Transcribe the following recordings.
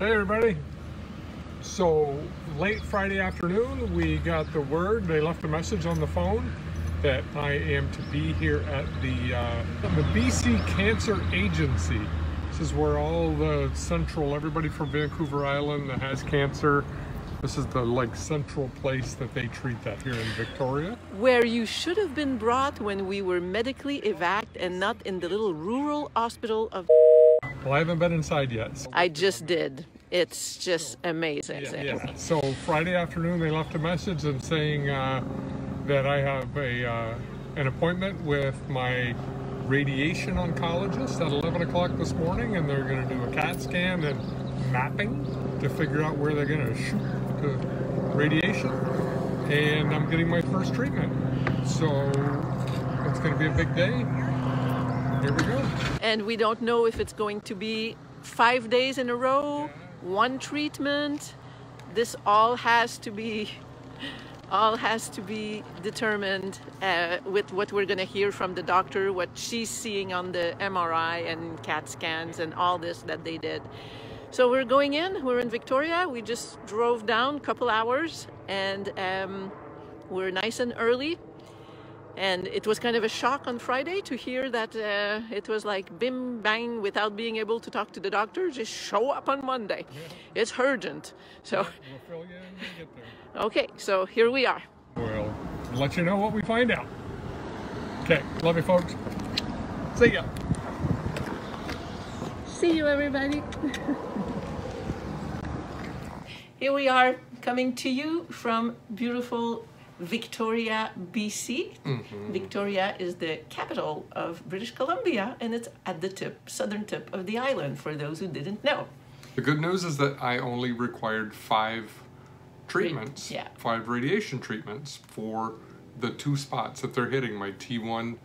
Hey everybody. So late Friday afternoon, we got the word, they left a message on the phone that I am to be here at the, uh, the BC Cancer Agency. This is where all the central, everybody from Vancouver Island that has cancer, this is the like central place that they treat that here in Victoria. Where you should have been brought when we were medically evac and not in the little rural hospital of Well, I haven't been inside yet. so- I just did. It's just amazing. Yeah, yeah. So Friday afternoon, they left a message and saying uh, that I have a uh, an appointment with my radiation oncologist at 11 o'clock this morning, and they're going to do a CAT scan and mapping to figure out where they're going to shoot the radiation. And I'm getting my first treatment, so it's going to be a big day. We go. And we don't know if it's going to be five days in a row, one treatment. This all has to be all has to be determined uh, with what we're going to hear from the doctor, what she's seeing on the MRI and CAT scans and all this that they did. So we're going in. We're in Victoria. We just drove down a couple hours, and um, we're nice and early. And it was kind of a shock on Friday to hear that uh, it was like bim bang without being able to talk to the doctor. Just show up on Monday. It's urgent. So, We'll fill you in when we get there. okay, so here we are. We'll let you know what we find out. Okay, love you folks. See ya. See you, everybody. Here we are coming to you from beautiful Victoria, BC. Mm-hmm. Victoria is the capital of British Columbia and it's at the tip, southern tip of the island for those who didn't know. The good news is that I only required five treatments, yeah. five radiation treatments for the two spots that they're hitting, my T1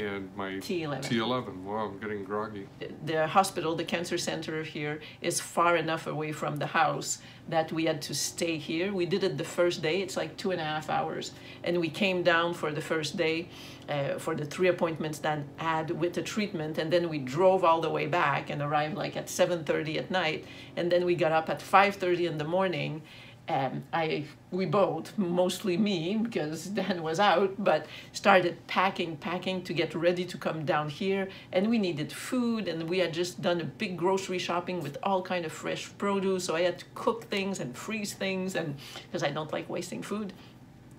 and my T11. T11. Wow, I'm getting groggy. the hospital, the cancer center here, is far enough away from the house that we had to stay here. We did it the first day, it's like two and a half hours. And we came down for the first day uh, for the three appointments that had with the treatment. And then we drove all the way back and arrived like at 7.30 at night. And then we got up at 5.30 in the morning um, I we both, mostly me because Dan was out, but started packing, packing to get ready to come down here. And we needed food, and we had just done a big grocery shopping with all kind of fresh produce. So I had to cook things and freeze things, and because I don't like wasting food.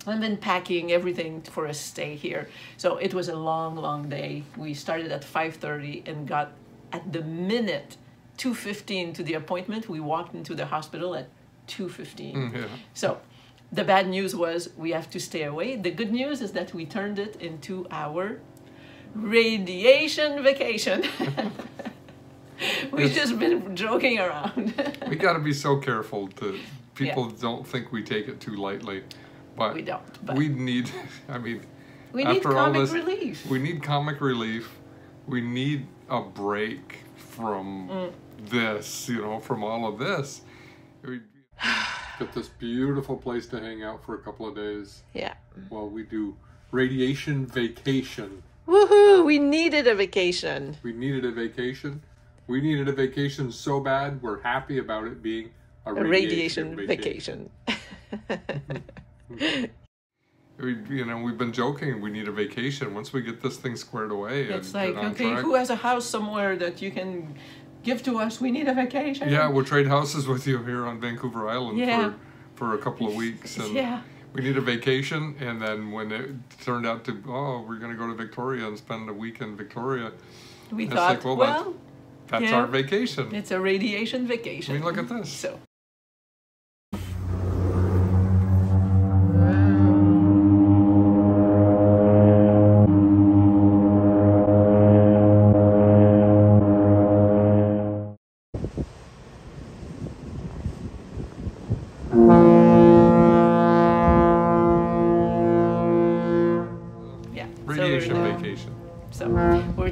I've been packing everything for a stay here. So it was a long, long day. We started at 5:30 and got at the minute 2:15 to the appointment. We walked into the hospital at 2:15. yeah. So the bad news was we have to stay away. The good news is that we turned it into our radiation vacation. We've It's- just been joking around. We got to be so careful to people don't think we take it too lightly. But We don't, but- we need, I mean, we need comic this, relief. We need comic relief. We need a break from Mm. this, you know, from all of this. We get this beautiful place to hang out for a couple of days Yeah. while we do radiation vacation. Woohoo! We needed a vacation. We needed a vacation. We needed a vacation so bad, we're happy about it being a A radiation, radiation, vacation. We, you know, we've been joking. We need a vacation once we get this thing squared away. It's and like, get on okay, track. who has a house somewhere that you can give to us? We need a vacation. Yeah, we'll trade houses with you here on Vancouver Island Yeah. for for a couple of weeks. And Yeah. We need a vacation, and then when it turned out to, oh, we're going to go to Victoria and spend a week in Victoria. We thought, like, well, well, That's Yeah. our vacation. it's a radiation I vacation. mean, look at this. So.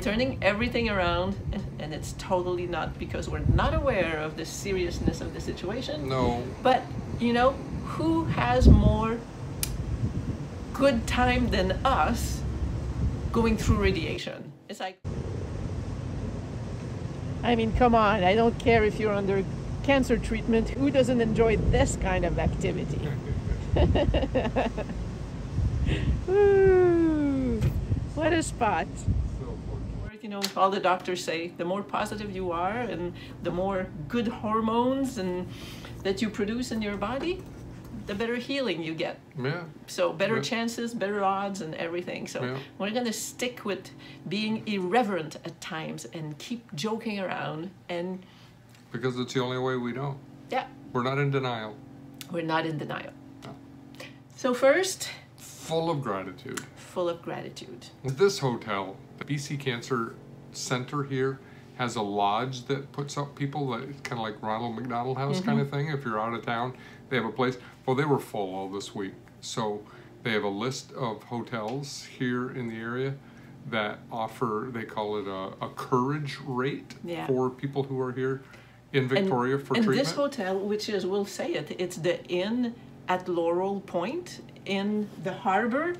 Turning everything around, and- and it's totally not because we're not aware of the seriousness of the situation. No, But you know, who has more good time than us going through radiation? It's like, I mean, come on! I don't care if you're under cancer treatment, who doesn't enjoy this kind of activity? Ooh, what a spot. Know, all the doctors say the more positive you are and the more good hormones and that you produce in your body, the better healing you get. Yeah. So better Yeah. chances, better odds, and everything. So Yeah. we're gonna stick with being irreverent at times and keep joking around. And Because it's the only way we know. yeah, We're not in denial. we're not in denial. No. So first, Full of gratitude. full of gratitude. This hotel, the BC Cancer Center here, has a lodge that puts up people that kind of like Ronald McDonald House mm-hmm. kind of thing. If you're out of town, they have a place. Well, they were full all this week, so they have a list of hotels here in the area that offer. They call it a, a courage rate Yeah. for people who are here in Victoria for and treatment. this hotel, which is, we'll say it, it's the inn at Laurel Point in the harbor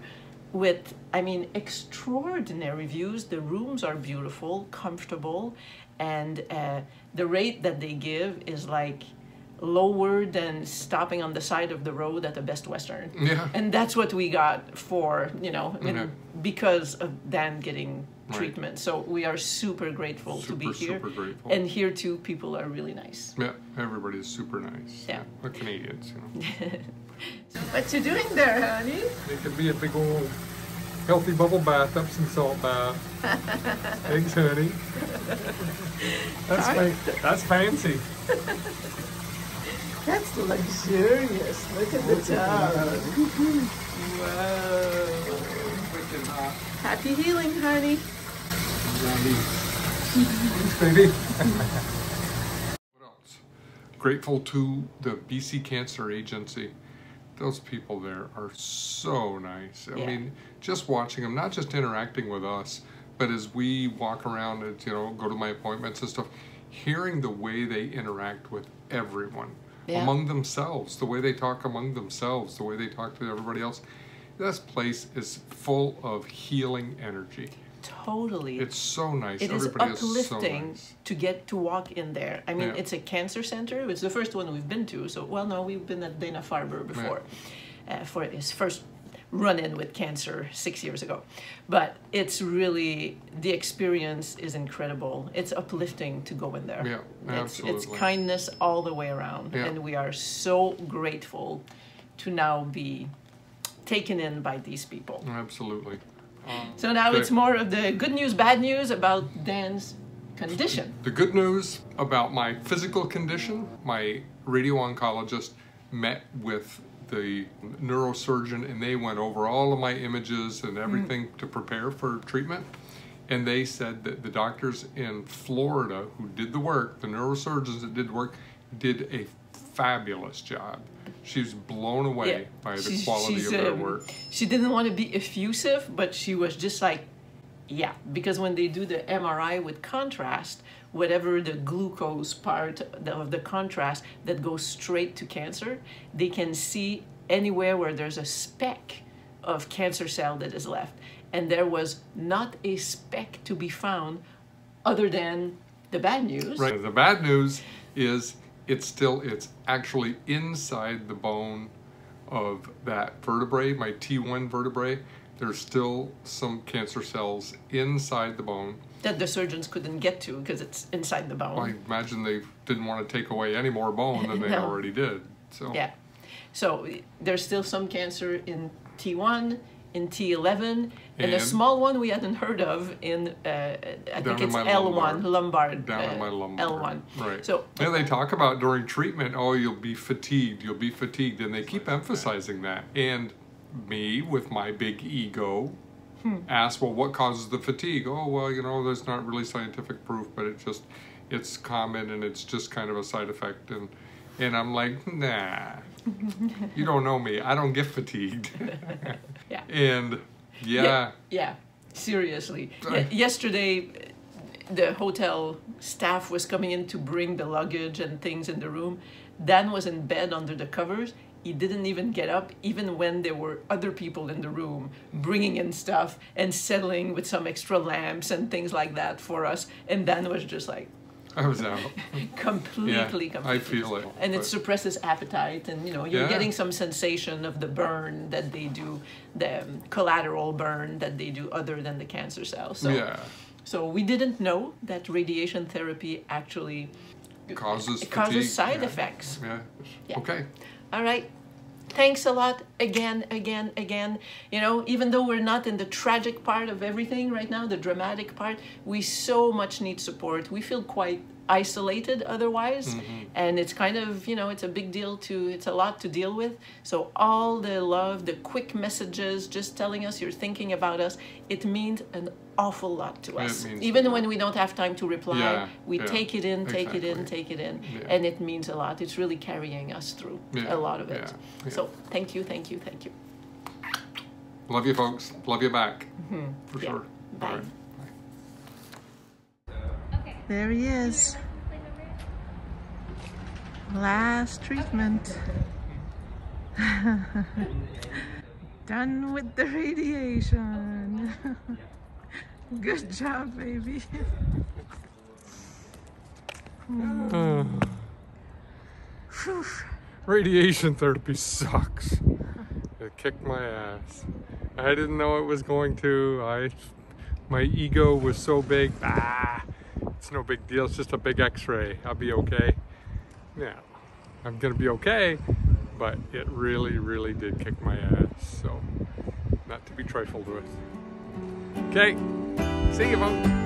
with, I mean, extraordinary views. The rooms are beautiful, comfortable, and uh, the rate that they give is like lower than stopping on the side of the road at the Best Western. Yeah. And that's what we got for, you know, Yeah. because of Dan getting treatment. Right. So we are super grateful to be here. super grateful. And here too, people are really nice. yeah, everybody is super nice. Yeah. the Canadians, you know. What you doing there, honey? It could be a big old healthy bubble bath, Epsom salt bath. Thanks, honey. That's fa- that's fancy. That's luxurious. Look at the tub. Whoa. Happy healing, honey. Thanks, baby. what else? Grateful to the BC Cancer Agency. Those people there are so nice. I Yeah. mean, just watching them, not just interacting with us, but as we walk around and you know go to my appointments and stuff, hearing the way they interact with everyone Yeah. among themselves, the way they talk among themselves, the way they talk to everybody else. This place is full of healing energy. Totally. It's so nice. It is Everybody is so uplifting nice. to get to walk in there. I mean, Yeah. it's a cancer center. It's the first one we've been to. So, well, no, we've been at Dana Farber before uh, for his first run in with cancer six years ago. But it's really, the experience is incredible. It's uplifting to go in there. Yeah, It's, it's kindness all the way around. Yeah. And we are so grateful to now be taken in by these people. Absolutely. Um, so now Okay. it's more of the good news, bad news about Dan's condition. The good news about my physical condition, my radio oncologist met with the neurosurgeon and they went over all of my images and everything mm. to prepare for treatment. And they said that the doctors in Florida who did the work, the neurosurgeons that did the work, did a fabulous job. She was blown away by the She's- quality she's, of their um, work. She didn't want to be effusive, but she was just like, yeah, because when they do the MRI with contrast, whatever the glucose part of the contrast that goes straight to cancer, they can see anywhere where there's a speck of cancer cell that is left. And there was not a speck to be found other than the bad news. Right. The bad news is it's still it's actually inside the bone of that vertebrae, my T1 vertebrae. There's still some cancer cells inside the bone. That the surgeons couldn't get to because it's inside the bone. I imagine they didn't want to take away any more bone than they No. already did. So Yeah. So there's still some cancer in T1, in T11, and, a small one we hadn't heard of in, uh, I think it's L1, lumbar. lumbar. down uh, in my lumbar. L1. Right. So, yeah, they talk about during treatment, oh, you'll be fatigued, you'll be fatigued, and they keep emphasizing that. And me, with my big ego, Hmm. ask, well, what causes the fatigue? Oh, well, you know, there's not really scientific proof, but it just, it's common and it's just kind of a side effect. And and I'm like, nah, you don't know me. I don't get fatigued. yeah. and yeah, Yeah, seriously. Uh. Ye- yesterday, the hotel staff was coming in to bring the luggage and things in the room. Dan was in bed under the covers. He didn't even get up, even when there were other people in the room bringing in stuff and settling with some extra lamps and things like that for us. And Dan was just like, I was out. completely, Yeah, completely. I feel it, And it suppresses appetite, and you know you're Yeah. getting some sensation of the burn that they do, the collateral burn that they do other than the cancer cells. So, yeah. so we didn't know that radiation therapy actually Causes causes fatigue, side yeah. effects. Yeah. Yeah. Okay. All right. Thanks a lot again, again, again. You know, even though we're not in the tragic part of everything right now, the dramatic part, we so much need support. We feel quite isolated otherwise. And it's kind of, you know, it's a big deal to, it's a lot to deal with. So, all the love, the quick messages, just telling us you're thinking about us, it means an awful lot to us. Even when we don't have time to reply, Yeah, we yeah, take it in, take it in, take it in. Yeah. And it means a lot. It's really carrying us through a lot of it. So thank you, thank you, thank you. Love you, folks. Love you back. For Mm-hmm. Yeah. sure. Bye. There he is. Last treatment. Done with the radiation. Good job, baby. Whew. Radiation therapy sucks. It kicked my ass. I didn't know it was going to. I, my ego was so big. Ah, it's no big deal. It's just a big X-ray. I'll be okay. Yeah, I'm gonna be okay. But it really, really did kick my ass. So, not to be trifled with. Okay, see you, folks.